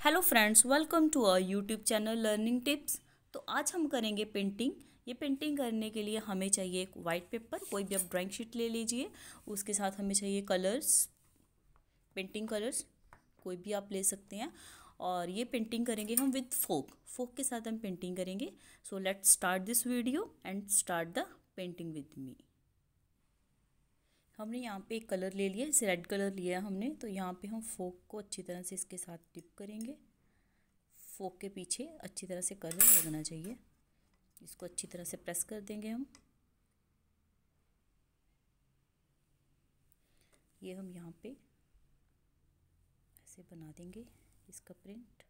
Hello friends, welcome to our YouTube channel learning tips. तो आज हम करेंगे पेंटिंग। ये पेंटिंग करने के लिए हमें चाहिए एक वाइट पेपर कोई भी आप ड्राइंग शीट ले लीजिए। उसके साथ हमें चाहिए कलर्स पेंटिंग कलर्स कोई भी आप ले सकते हैं। और ये पेंटिंग करेंगे हम विद फोक फोक के साथ हम पेंटिंग करेंगे। So let start this video and start the painting with me हमने यहाँ पे एक कलर ले लिया, इसे रेड कलर लिया हमने तो यहाँ पे हम फोक को अच्छी तरह से इसके साथ टिप करेंगे। फोक के पीछे अच्छी तरह से कलर लगना चाहिए। इसको अच्छी तरह से प्रेस कर देंगे हम। ये हम यहाँ पे ऐसे बना देंगे इसका प्रिंट।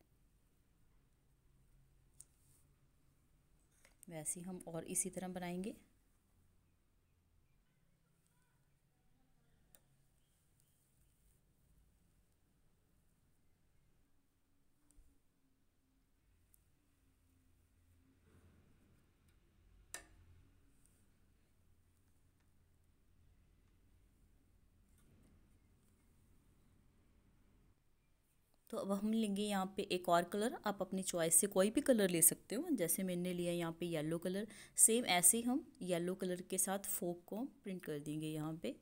वैसे हम और इसी तरह बनाएँगे। तो अब हम लेंगे यहाँ पे एक और कलर आप अपनी चॉइस से कोई भी कलर ले सकते हो। जैसे मैंने लिया यहाँ पे येलो कलर सेम ऐसे हम येलो कलर के साथ फोक को प्रिंट कर देंगे यहाँ पे।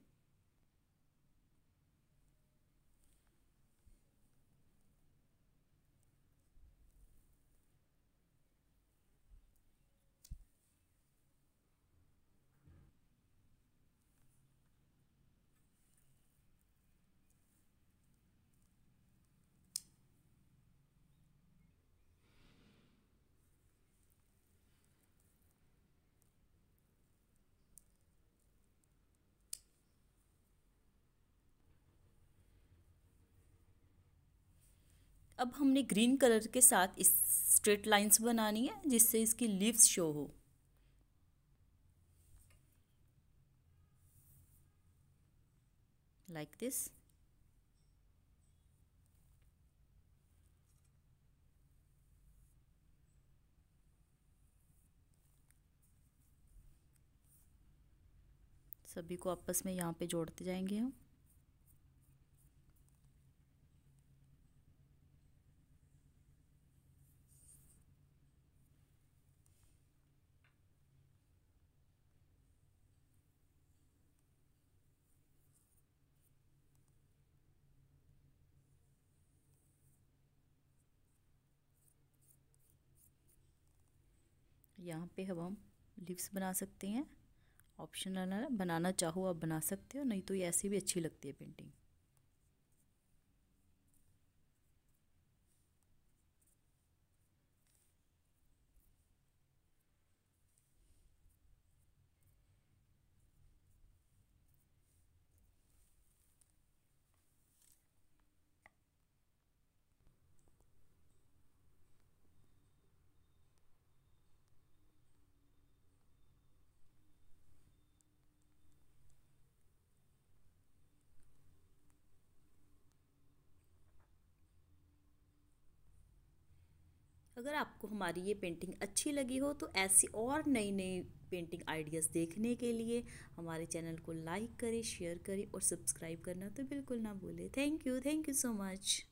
अब हमने ग्रीन कलर के साथ इस स्ट्रेट लाइंस बनानी है, जिससे इसकी लीव्स शो हो। लाइक दिस सभी को आपस में यहाँ पे जोड़ते जाएँगे हम। यहाँ पे अब हम लिप्स बना सकते हैं। ऑप्शनल है, बनाना चाहो आप बना सकते हो, नहीं तो ये ऐसी भी अच्छी लगती है पेंटिंग अगर आपको हमारी ये पेंटिंग अच्छी लगी हो तो ऐसी और नई नई पेंटिंग आइडियाज़ देखने के लिए हमारे चैनल को लाइक करें शेयर करें और सब्सक्राइब करना तो बिल्कुल ना भूलें। Thank you thank you so much